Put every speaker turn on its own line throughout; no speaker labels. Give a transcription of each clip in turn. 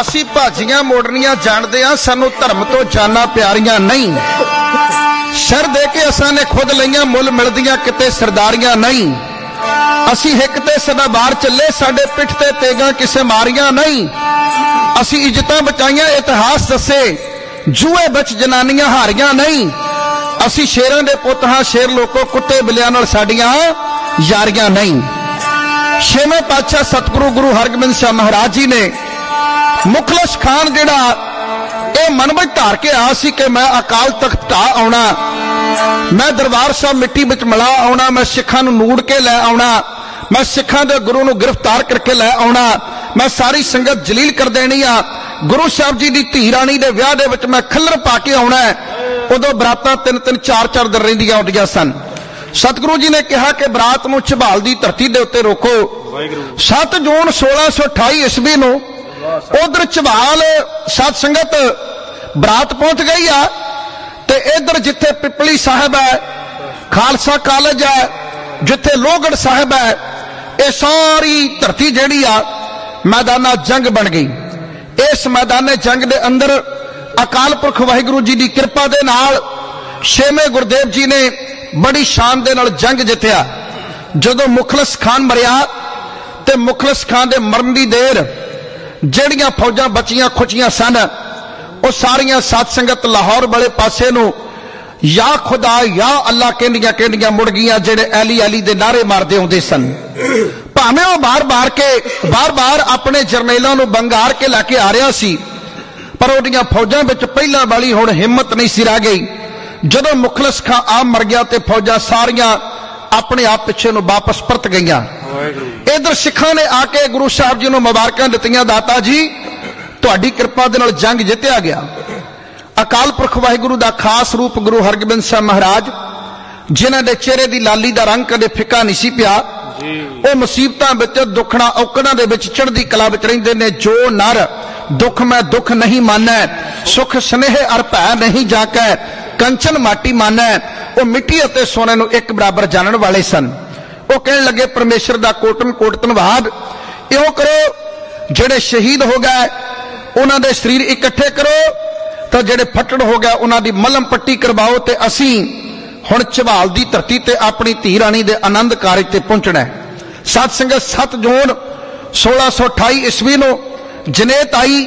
ਅਸੀਂ ਭਾਜੀਆਂ ਮੋੜਨੀਆਂ ਜਾਣਦੇ ਆ ਸਾਨੂੰ ਧਰਮ ਤੋਂ ਜਾਨਾਂ ਪਿਆਰੀਆਂ ਨਹੀਂ। ਸ਼ਰ ਦੇ ਕੇ ਅਸਾਂ ਨੇ ਖੁਦ ਲਈਆਂ ਮੁੱਲ ਮਿਲਦੀਆਂ ਕਿਤੇ ਸਰਦਾਰੀਆਂ ਨਹੀਂ। ਅਸੀਂ ਹਿੱਕ ਤੇ ਸਦਾ ਬਾਹਰ ਚੱਲੇ, ਸਾਡੇ ਪਿੱਠ ਤੇ ਤੇਗਾ ਕਿਸੇ ਮਾਰੀਆਂ ਨਹੀਂ। ਅਸੀਂ ਇੱਜ਼ਤਾਂ ਬਚਾਈਆਂ, ਇਤਿਹਾਸ ਦੱਸੇ, ਜੂਏ ਵਿੱਚ ਜਨਾਨੀਆਂ ਹਾਰੀਆਂ ਨਹੀਂ। ਅਸੀਂ ਸ਼ੇਰਾਂ ਦੇ ਪੁੱਤ ਹਾਂ, ਸ਼ੇਰ ਲੋਕੋ ਕੁੱਤੇ ਬਿਲਿਆਂ ਨਾਲ ਸਾਡੀਆਂ ਯਾਰੀਆਂ ਨਹੀਂ। ਛੇਵੇਂ ਪਾਤਸ਼ਾਹ ਸਤਿਗੁਰੂ ਗੁਰੂ ਹਰਗੋਬਿੰਦ ਸਾਹਿਬ ਮਹਾਰਾਜ ਜੀ ਨੇ ਮੁਖਲਸ ਖਾਨ ਜਿਹੜਾ ਇਹ ਮਨ ਵਿੱਚ ਧਾਰ ਕੇ ਆ ਸੀ ਕਿ ਮੈਂ ਅਕਾਲ ਤਖਤ ਢਾ ਆਉਣਾ ਮੈਂ ਦਰਬਾਰ ਸਾਹਿਬ ਮਿੱਟੀ ਵਿੱਚ ਮਿਲਾ ਆਉਣਾ ਮੈਂ ਸਿੱਖਾਂ ਨੂੰ ਨੂੜ ਕੇ ਲੈ ਆਉਣਾ ਮੈਂ ਸਿੱਖਾਂ ਦੇ ਗੁਰੂ ਨੂੰ ਗ੍ਰਿਫਤਾਰ ਕਰਕੇ ਲੈ ਆਉਣਾ ਮੈਂ ਸਾਰੀ ਸੰਗਤ ਜਲੀਲ ਕਰ ਦੇਣੀ ਆ। ਗੁਰੂ ਸਾਹਿਬ ਜੀ ਦੀ ਧੀ ਰਾਣੀ ਦੇ ਵਿਆਹ ਦੇ ਵਿੱਚ ਮੈਂ ਖੱਲਰ ਪਾ ਕੇ ਆਉਣਾ ਉਦੋਂ ਬਰਾਤਾਂ ਤਿੰਨ ਤਿੰਨ ਚਾਰ ਚਾਰ ਦਿਨ ਰਹਿੰਦੀਆਂ ਹੁੰਦੀਆਂ ਸਨ। ਸਤਿਗੁਰੂ ਜੀ ਨੇ ਕਿਹਾ ਕਿ ਬਰਾਤ ਨੂੰ ਝਬਾਲ ਦੀ ਧਰਤੀ ਦੇ ਉੱਤੇ ਰੋਕੋ। 7 ਜੂਨ 1628 ਈਸਵੀ ਨੂੰ ਉਧਰ ਝਬਾਲ ਸਤ ਸੰਗਤ ਬਰਾਤ ਪਹੁੰਚ ਗਈ ਆ ਤੇ ਇਧਰ ਜਿੱਥੇ ਪਿਪਲੀ ਸਾਹਿਬ ਹੈ, ਖਾਲਸਾ ਕਾਲਜ ਹੈ, ਜਿੱਥੇ ਲੋਹਗੜ ਸਾਹਿਬ ਹੈ, ਇਹ ਸਾਰੀ ਧਰਤੀ ਜਿਹੜੀ ਆ ਮੈਦਾਨਾ ਜੰਗ ਬਣ ਗਈ। ਇਸ ਮੈਦਾਨੇ ਜੰਗ ਦੇ ਅੰਦਰ ਅਕਾਲ ਪੁਰਖ ਵਾਹਿਗੁਰੂ ਜੀ ਦੀ ਕਿਰਪਾ ਦੇ ਨਾਲ ਛੇਵੇਂ ਗੁਰਦੇਵ ਜੀ ਨੇ ਬੜੀ ਸ਼ਾਨ ਦੇ ਨਾਲ ਜੰਗ ਜਿੱਤਿਆ। ਜਦੋਂ ਮੁਖਲਸ ਖਾਨ ਮਰਿਆ ਤੇ ਮੁਖਲਸ ਖਾਨ ਦੇ ਮਰਨ ਦੀ ਦੇਰ ਜਿਹੜੀਆਂ ਫੌਜਾਂ ਬਚੀਆਂ, ਖੁਚੀਆਂ ਸਨ, ਉਹ ਸਾਰੀਆਂ ਸਤ ਸੰਗਤ ਲਾਹੌਰ ਵਾਲੇ ਪਾਸੇ ਨੂੰ, ਯਾ ਖੁਦਾ, ਯਾ ਅੱਲਾ ਕਹਿੰਦੀਆਂ ਕਹਿੰਦੀਆਂ ਮੁੜ ਗਈਆਂ ਜਿਹੜੇ ਐਲੀ ਐਲੀ ਦੇ ਨਾਰੇ ਮਾਰਦੇ ਹੁੰਦੇ ਸਨ। ਭਾਵੇਂ ਉਹ ਬਾਰ-ਬਾਰ ਕੇ ਬਾਰ-ਬਾਰ ਆਪਣੇ ਜਰਨੈਲਾਂ ਨੂੰ ਬੰਗਾਰ ਕੇ ਲੈ ਕੇ ਆ ਰਿਹਾ ਸੀ, ਪਰ ਉਹਦੀਆਂ ਫੌਜਾਂ ਵਿੱਚ ਪਹਿਲਾਂ ਵਾਲੀ ਹੁਣ ਹਿੰਮਤ ਨਹੀਂ ਸੀ ਰਹਿ ਗਈ। ਜਦੋਂ ਮੁਖਲਸ ਖਾਂ ਆ ਮਰ ਗਿਆ ਤੇ ਫੌਜਾਂ ਸਾਰੀਆਂ ਆਪਣੇ ਆਪ ਪਿੱਛੇ ਨੂੰ ਵਾਪਸ ਪਰਤ ਗਈਆਂ। ਇਧਰ ਸਿੱਖਾਂ ਨੇ ਆ ਕੇ ਗੁਰੂ ਸਾਹਿਬ ਜੀ ਨੂੰ ਮੁਬਾਰਕਾਂ ਦਿੱਤੀਆਂ ਦਾਤਾ ਜੀ ਤੁਹਾਡੀ ਕਿਰਪਾ ਦੇ ਨਾਲ ਜੰਗ ਜਿੱਤਿਆ ਗਿਆ। ਅਕਾਲ ਪੁਰਖ ਵਾਹਿਗੁਰੂ ਦਾ ਖਾਸ ਰੂਪ ਗੁਰੂ ਹਰਗੋਬਿੰਦ ਸਾਹਿਬ ਮਹਾਰਾਜ ਜਿਨ੍ਹਾਂ ਦੇ ਚਿਹਰੇ ਦੀ ਲਾਲੀ ਦਾ ਰੰਗ ਕਦੇ ਫਿੱਕਾ ਨਹੀਂ ਸੀ ਪਿਆ ਉਹ ਮੁਸੀਬਤਾਂ ਵਿੱਚ ਦੁੱਖਣਾ ਔਕੜਾਂ ਦੇ ਵਿੱਚ ਚੜ੍ਹਦੀ ਕਲਾ ਵਿੱਚ ਰਹਿੰਦੇ ਨੇ। ਜੋ ਨਰ ਦੁੱਖ ਮੈਂ ਦੁੱਖ ਨਹੀਂ ਮਾਨੈ ਸੁਖ ਸਨੇਹ ਅਰ ਭੈ ਨਹੀਂ ਜਾਕੈ ਕੰਚਨ ਮਾਟੀ ਮਾਨੈ ਉਹ ਮਿੱਟੀ ਅਤੇ ਸੋਨੇ ਨੂੰ ਇੱਕ ਬਰਾਬਰ ਜਾਣਨ ਵਾਲੇ ਸਨ। ਉਹ ਕਹਿਣ ਲੱਗੇ, ਪਰਮੇਸ਼ਰ ਦਾ ਕੋਟਨ ਕੋਟ ਧੰਨਵਾਦ ਇਉਂ ਕਰੋ, ਜਿਹੜੇ ਸ਼ਹੀਦ ਹੋ ਗਏ, ਉਹਨਾਂ ਦੇ ਸਰੀਰ ਇਕੱਠੇ ਕਰੋ, ਤਾਂ ਜਿਹੜੇ ਫੱਟੜ ਹੋ ਗਏ, ਉਹਨਾਂ ਦੀ ਮਲਮ ਪੱਟੀ ਕਰਵਾਓ ਤੇ ਅਸੀਂ ਹੁਣ ਝਵਾਲ ਦੀ ਧਰਤੀ ਤੇ ਆਪਣੀ ਧੀ ਰਾਣੀ ਦੇ ਆਨੰਦ ਕਾਰਜ ਤੇ ਪਹੁੰਚਣਾ ਹੈ। ਸਤ ਸੰਗਤ 7 ਜੂਨ 1628 ਈਸਵੀ ਨੂੰ ਜਨੇਤ ਆਈ।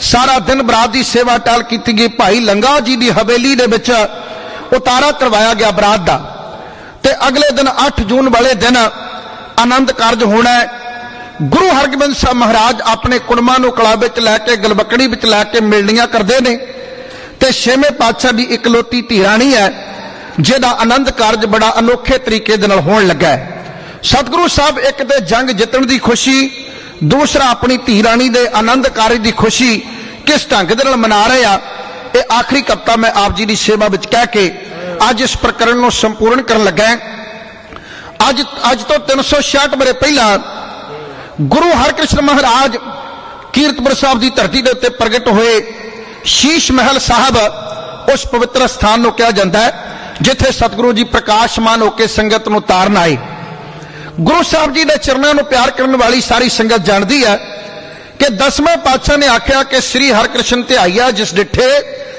ਸਾਰਾ ਦਿਨ ਬਰਾਤ ਦੀ ਸੇਵਾ ਟਾਲ ਕੀਤੀ ਗਈ। ਭਾਈ ਲੰਗਾ ਜੀ ਦੀ ਹਵੇਲੀ ਦੇ ਵਿੱਚ ਉਤਾਰਾ ਕਰਵਾਇਆ ਗਿਆ ਬਰਾਤ ਦਾ। ਤੇ ਅਗਲੇ ਦਿਨ 8 ਜੂਨ ਵਾਲੇ ਦਿਨ ਆਨੰਦ ਕਾਰਜ ਹੋਣਾ ਹੈ। ਗੁਰੂ ਹਰਗੋਬਿੰਦ ਸਾਹਿਬ ਮਹਾਰਾਜ ਆਪਣੇ ਕੁੜਮਾਂ ਨੂੰ ਕਲਾ ਵਿੱਚ ਲੈ ਕੇ ਗਲਬਕੜੀ ਵਿੱਚ ਲੈ ਕੇ ਮਿਲਣੀਆਂ ਕਰਦੇ ਨੇ। ਤੇ ਛੇਵੇਂ ਪਾਤਸ਼ਾਹ ਦੀ ਇਕਲੋਤੀ ਧੀ ਰਾਣੀ ਹੈ, ਜਿਹਦਾ ਆਨੰਦ ਕਾਰਜ ਬੜਾ ਅਨੋਖੇ ਤਰੀਕੇ ਦੇ ਨਾਲ ਹੋਣ ਲੱਗਾ ਹੈ। ਸਤਿਗੁਰੂ ਸਾਹਿਬ, ਇੱਕ ਤੇ ਜੰਗ ਜਿੱਤਣ ਦੀ ਖੁਸ਼ੀ, ਦੂਸਰਾ ਆਪਣੀ ਧੀ ਰਾਣੀ ਦੇ ਆਨੰਦ ਕਾਰਜ ਦੀ ਖੁਸ਼ੀ ਕਿਸ ਢੰਗ ਦੇ ਨਾਲ ਮਨਾ ਰਹੇ ਆ, ਇਹ ਆਖਰੀ ਕਪਤਾ ਮੈਂ ਆਪ ਜੀ ਦੀ ਸੇਵਾ ਵਿੱਚ ਕਹਿ ਕੇ ਅੱਜ ਇਸ ਪ੍ਰਕਰਨ ਨੂੰ ਸੰਪੂਰਨ ਕਰਨ ਲੱਗਾ ਅੱਜ ਅੱਜ ਤੋਂ 366 ਬਰੇ ਪਹਿਲਾਂ ਗੁਰੂ ਹਰਕ੍ਰਿਸ਼ਨ ਮਹਾਰਾਜ ਕੀਰਤਪੁਰ ਸਾਹਿਬ ਦੀ ਧਰਤੀ ਦੇ ਉੱਤੇ ਪ੍ਰਗਟ ਹੋਏ ਸ਼ੀਸ਼ ਮਹਿਲ ਸਾਹਿਬ ਉਸ ਪਵਿੱਤਰ ਸਥਾਨ ਨੂੰ ਕਿਹਾ ਜਾਂਦਾ ਹੈ, ਜਿੱਥੇ ਸਤਿਗੁਰੂ ਜੀ ਪ੍ਰਕਾਸ਼ਮਾਨ ਹੋ ਕੇ ਸੰਗਤ ਨੂੰ ਤਾਰਨ ਆਏ। ਗੁਰੂ ਸਾਹਿਬ ਜੀ ਦੇ ਚਰਨਾਂ ਨੂੰ ਪਿਆਰ ਕਰਨ ਵਾਲੀ ਸਾਰੀ ਸੰਗਤ ਜਾਣਦੀ ਹੈ ਕਿ ਦਸਵੇਂ ਪਾਤਸ਼ਾਹ ਨੇ ਆਖਿਆ ਕਿ ਸ੍ਰੀ ਹਰਕ੍ਰਿਸ਼ਨ ਧਿਆਈਆ ਜਿਸ ਡਿਠੇ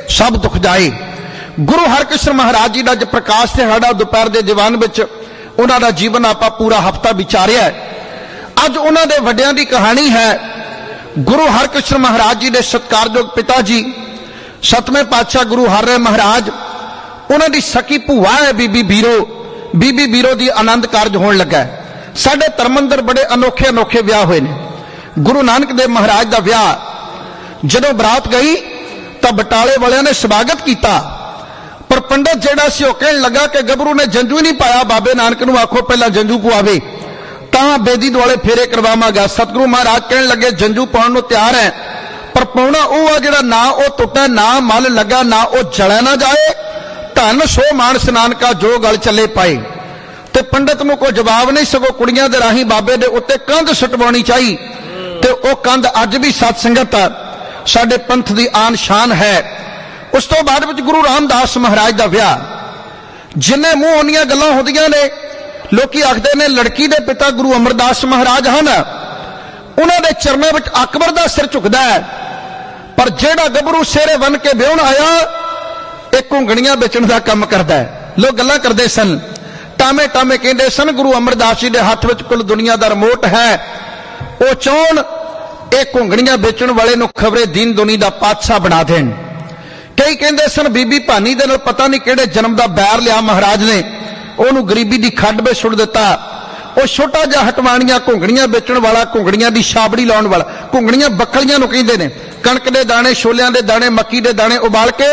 ਸਭ ਦੁਖ ਜਾਏ। ਗੁਰੂ ਹਰਕ੍ਰਿਸ਼ਨ ਮਹਾਰਾਜ ਜੀ ਦਾ ਜ ਪ੍ਰਕਾਸ਼ ਦਿਹਾੜਾ ਦੁਪਹਿਰ ਦੇ ਦੀਵਾਨ ਵਿੱਚ ਉਹਨਾਂ ਦਾ ਜੀਵਨ ਆਪਾਂ ਪੂਰਾ ਹਫਤਾ ਵਿਚਾਰਿਆ ਅੱਜ ਉਹਨਾਂ ਦੇ ਵੱਡਿਆਂ ਦੀ ਕਹਾਣੀ ਹੈ, ਗੁਰੂ ਹਰਕ੍ਰਿਸ਼ਨ ਮਹਾਰਾਜ ਜੀ ਦੇ ਸਤਕਾਰਯੋਗ ਪਿਤਾ ਜੀ, ਸਤਵੇਂ ਪਾਤਸ਼ਾਹ ਗੁਰੂ ਹਰਰੇ ਮਹਾਰਾਜ, ਉਹਨਾਂ ਦੀ ਸਕੀ ਭੂਆ ਹੈ ਬੀਬੀ ਬੀਰੋ ਬੀਬੀ ਬੀਰੋ ਦੀ ਆਨੰਦ ਕਾਰਜ ਹੋਣ ਲੱਗਾ ਸਾਡੇ ਧਰਮੰਦਰ ਬੜੇ ਅਨੋਖੇ ਅਨੋਖੇ ਵਿਆਹ ਹੋਏ ਨੇ। ਗੁਰੂ ਨਾਨਕ ਦੇਵ ਮਹਾਰਾਜ ਦਾ ਵਿਆਹ ਜਦੋਂ ਬਰਾਤ ਗਈ ਤਾਂ ਬਟਾਲੇ ਵਾਲਿਆਂ ਨੇ ਸਵਾਗਤ ਕੀਤਾ। ਪਰ ਪੰਡਤ ਜਿਹੜਾ ਸੀ ਉਹ ਕਹਿਣ ਲੱਗਾ ਕਿ ਗੱਭਰੂ ਨੇ ਜੰਜੂ ਹੀ ਨਹੀਂ ਪਾਇਆ, ਬਾਬੇ ਨਾਨਕ ਨੂੰ ਆਖੋ ਪਹਿਲਾਂ ਜੰਜੂ ਪਵਾਵੇ ਤਾਂ ਬੇਦੀ ਦੁਆਲੇ ਫੇਰੇ ਕਰਵਾਵਾਂਗਾ। ਸਤਿਗੁਰੂ ਮਹਾਰਾਜ ਕਹਿਣ ਲੱਗੇ, ਜੰਜੂ ਪਾਉਣ ਨੂੰ ਤਿਆਰ ਹੈ। ਪਰ ਪਾਉਣਾ ਉਹ ਆ ਜਿਹੜਾ ਨਾ ਉਹ ਟੁੱਟਾ, ਨਾ ਮਲ ਲੱਗਾ, ਨਾ ਉਹ ਜਲਿਆ ਨਾ ਜਾਏ। ਧੰਨ ਸੋ ਮਾਨਸ ਨਾਨਕਾ ਜੋ ਗੱਲ ਚੱਲੇ ਪਾਏ। ਤੇ ਪੰਡਤ ਨੂੰ ਕੋਈ ਜਵਾਬ ਨਹੀਂ, ਸਗੋ ਕੁੜੀਆਂ ਦੇ ਰਾਹੀਂ ਬਾਬੇ ਦੇ ਉੱਤੇ ਕੰਧ ਸਟਵਾਉਣੀ ਚਾਹੀ। ਤੇ ਉਹ ਕੰਧ ਅੱਜ ਵੀ ਸਤ ਸੰਗਤ ਸਾਡੇ ਪੰਥ ਦੀ ਆਨ ਸ਼ਾਨ ਹੈ। ਉਸ ਤੋਂ ਬਾਅਦ ਵਿੱਚ ਗੁਰੂ ਰਾਮਦਾਸ ਮਹਾਰਾਜ ਦਾ ਵਿਆਹ। ਜਿੰਨੇ ਮੂੰਹ ਉਹਨੀਆਂ ਗੱਲਾਂ ਹੁੰਦੀਆਂ ਨੇ, ਲੋਕੀ ਆਖਦੇ ਨੇ ਲੜਕੀ ਦੇ ਪਿਤਾ ਗੁਰੂ ਅਮਰਦਾਸ ਮਹਾਰਾਜ ਹਨ। ਉਹਨਾਂ ਦੇ ਚਰਨਾਂ ਵਿੱਚ ਅਕਬਰ ਦਾ ਸਿਰ ਝੁਕਦਾ ਹੈ। ਪਰ ਜਿਹੜਾ ਗੱਭਰੂ ਸਿਰੇ ਬਨ ਕੇ ਵਿਆਹਣ ਆਇਆ, ਇਹ ਘੁੰਗਣੀਆਂ ਵੇਚਣ ਦਾ ਕੰਮ ਕਰਦਾ ਹੈ। ਲੋਕ ਗੱਲਾਂ ਕਰਦੇ ਸਨ। ਟਾਮੇ ਟਾਮੇ ਕਹਿੰਦੇ ਸਨ, ਗੁਰੂ ਅਮਰਦਾਸ ਜੀ ਦੇ ਹੱਥ ਵਿੱਚ ਕੁੱਲ ਦੁਨੀਆ ਦਾ ਰਿਮੋਟ ਹੈ। ਉਹ ਚਾਹਣ ਇਹ ਘੁੰਗਣੀਆਂ ਵੇਚਣ ਵਾਲੇ ਨੂੰ ਖਬਰੇ ਦੀਨ ਦੁਨੀ ਦਾ ਪਾਤਸ਼ਾਹ ਬਣਾ ਦੇਣ। ਕਈ ਕਹਿੰਦੇ ਸਨ, ਬੀਬੀ ਭਾਨੀ ਦੇ ਨਾਲ ਪਤਾ ਨਹੀਂ ਕਿਹੜੇ ਜਨਮ ਦਾ ਬੈਰ ਲਿਆ ਮਹਾਰਾਜ ਨੇ। ਉਹਨੂੰ ਗਰੀਬੀ ਦੀ ਖੱਡ ਵਿੱਚ ਸੁੱਟ ਦਿੱਤਾ। ਉਹ ਛੋਟਾ ਜਿਹਾ ਹਟਵਾਣੀਆਂ ਘੁੰਗੜੀਆਂ ਵੇਚਣ ਵਾਲਾ ਘੁੰਗੜੀਆਂ ਦੀ ਛਾਬੜੀ ਲਾਉਣ ਵਾਲਾ ਘੁੰਗੜੀਆਂ ਬੱਕਲੀਆਂ ਨੂੰ ਕਹਿੰਦੇ ਨੇ। ਕਣਕ ਦੇ ਦਾਣੇ, ਛੋਲਿਆਂ ਦੇ ਦਾਣੇ, ਮੱਕੀ ਦੇ ਦਾਣੇ ਉਬਾਲ ਕੇ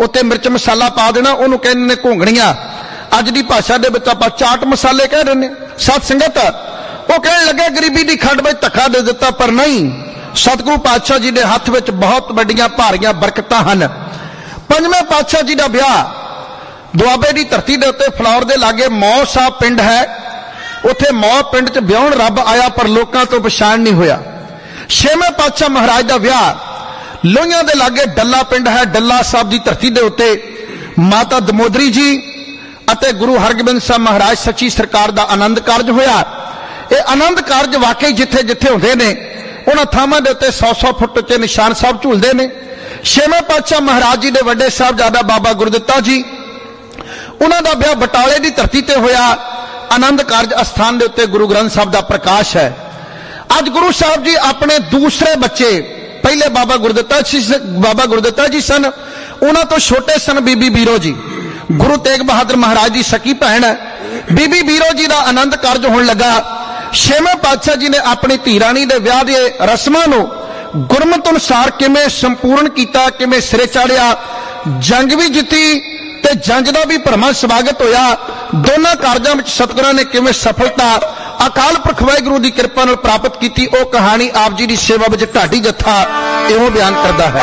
ਉੱਤੇ ਮਿਰਚ ਮਸਾਲਾ ਪਾ ਦੇਣਾ, ਉਹਨੂੰ ਕਹਿੰਦੇ ਨੇ ਘੁੰਗੜੀਆਂ ਅੱਜ ਦੀ ਭਾਸ਼ਾ ਦੇ ਵਿੱਚ ਆਪਾਂ ਚਾਟ ਮਸਾਲੇ ਕਹਿ ਦਿੰਦੇ ਨੇ ਸਤ ਸੰਗਤ, ਉਹ ਕਹਿਣ ਲੱਗੇ, ਗਰੀਬੀ ਦੀ ਖੱਡ ਵਿੱਚ ਧੱਕਾ ਦੇ ਦਿੱਤਾ, ਪਰ ਨਹੀਂ। ਸਤਿਗੁਰੂ ਪਾਤਸ਼ਾਹ ਜੀ ਦੇ ਹੱਥ ਵਿੱਚ ਬਹੁਤ ਵੱਡੀਆਂ ਭਾਰੀਆਂ ਬਰਕਤਾਂ ਹਨ। ਪੰਜਵੇਂ ਪਾਤਸ਼ਾਹ ਜੀ ਦਾ ਵਿਆਹ ਦੁਆਬੇ ਦੀ ਧਰਤੀ ਦੇ ਉੱਤੇ ਫਲੌਰ ਦੇ ਲਾਗੇ ਮੌ ਸਾਹਿਬ ਪਿੰਡ ਹੈ। ਉੱਥੇ ਮੌ ਪਿੰਡ 'ਚ ਵਿਆਹਣ ਰੱਬ ਆਇਆ ਪਰ ਲੋਕਾਂ ਤੋਂ ਪਛਾਣ ਨਹੀਂ ਹੋਇਆ। ਛੇਵੇਂ ਪਾਤਸ਼ਾਹ ਮਹਾਰਾਜ ਦਾ ਵਿਆਹ ਲੋਹੀਆਂ ਦੇ ਲਾਗੇ ਡੱਲਾ ਪਿੰਡ ਹੈ। ਡੱਲਾ ਸਾਹਿਬ ਦੀ ਧਰਤੀ ਦੇ ਉੱਤੇ ਮਾਤਾ ਦਮੋਦਰੀ ਜੀ ਅਤੇ ਗੁਰੂ ਹਰਗੋਬਿੰਦ ਸਾਹਿਬ ਮਹਾਰਾਜ ਸੱਚੀ ਸਰਕਾਰ ਦਾ ਆਨੰਦ ਕਾਰਜ ਹੋਇਆ। ਇਹ ਆਨੰਦ ਕਾਰਜ ਵਾਕਈ ਜਿੱਥੇ ਜਿੱਥੇ ਹੁੰਦੇ ਨੇ, ਉਹਨਾਂ ਥਾਵਾਂ ਦੇ ਉੱਤੇ 100-100 ਫੁੱਟ ਉੱਚੇ ਨਿਸ਼ਾਨ ਸਾਹਿਬ ਝੂਲਦੇ ਨੇ। ਛੇਵੇਂ ਪਾਤਸ਼ਾਹ ਮਹਾਰਾਜ ਜੀ ਦੇ ਵੱਡੇ ਸਾਹਿਬਜ਼ਾਦਾ ਬਾਬਾ ਗੁਰਦਿੱਤਾ ਜੀ, ਉਹਨਾਂ ਦਾ ਵਿਆਹ ਬਟਾਲੇ ਦੀ ਧਰਤੀ ਤੇ ਹੋਇਆ। ਆਨੰਦ ਕਾਰਜ ਅਸਥਾਨ ਦੇ ਉੱਤੇ ਗੁਰੂ ਗ੍ਰੰਥ ਸਾਹਿਬ ਦਾ ਪ੍ਰਕਾਸ਼ ਹੈ। ਅੱਜ ਗੁਰੂ ਸਾਹਿਬ ਜੀ ਆਪਣੇ ਦੂਸਰੇ ਬੱਚੇ, ਪਹਿਲੇ ਬਾਬਾ ਗੁਰਦਿੱਤਾ ਜੀ ਬਾਬਾ ਗੁਰਦਿੱਤਾ ਜੀ ਸਨ। ਉਹਨਾਂ ਤੋਂ ਛੋਟੇ ਸਨ ਬੀਬੀ ਬੀਰੋ ਜੀ। ਗੁਰੂ ਤੇਗ ਬਹਾਦਰ ਮਹਾਰਾਜ ਦੀ ਸਕੀ ਭੈਣ ਹੈ। ਬੀਬੀ ਬੀਰੋ ਜੀ ਦਾ ਆਨੰਦ ਕਾਰਜ ਹੋਣ ਲੱਗਾ। ਛੇਵੇਂ ਪਾਤਸ਼ਾਹ ਜੀ ਨੇ ਆਪਣੀ ਧੀ ਰਾਣੀ ਦੇ ਵਿਆਹ ਦੇ ਰਸਮਾਂ ਨੂੰ ਗੁਰਮਤਿ ਅਨੁਸਾਰ ਕਿਵੇਂ ਸੰਪੂਰਨ ਕੀਤਾ, ਕਿਵੇਂ ਸਿਰੇ ਚਾੜਿਆ, ਜੰਗ ਵੀ ਜਿੱਤੀ ਤੇ ਜੰਗ ਦਾ ਵੀ ਭਰਮਾ ਸਵਾਗਤ ਹੋਇਆ। ਦੋਨਾਂ ਕਾਰਜਾਂ ਵਿੱਚ ਸਤਿਗੁਰਾਂ ਨੇ ਕਿਵੇਂ ਸਫਲਤਾ, ਅਕਾਲ ਪੁਰਖ ਵਾਹਿਗੁਰੂ ਦੀ ਕਿਰਪਾ ਨਾਲ ਪ੍ਰਾਪਤ ਕੀਤੀ, ਉਹ ਕਹਾਣੀ ਆਪ ਜੀ ਦੀ ਸੇਵਾ ਵਿੱਚ ਢਾਡੀ ਜੱਥਾ, ਇਹੋ ਬਿਆਨ ਕਰਦਾ ਹੈ।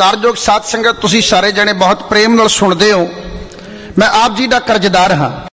ਸਤਿਕਾਰਯੋਗ ਸਾਧ ਸੰਗਤ, ਤੁਸੀਂ ਸਾਰੇ ਜਣੇ ਬਹੁਤ ਪ੍ਰੇਮ ਨਾਲ ਸੁਣਦੇ ਹੋ। ਮੈਂ ਆਪ ਜੀ ਦਾ ਕਰਜ਼ਦਾਰ ਹਾਂ।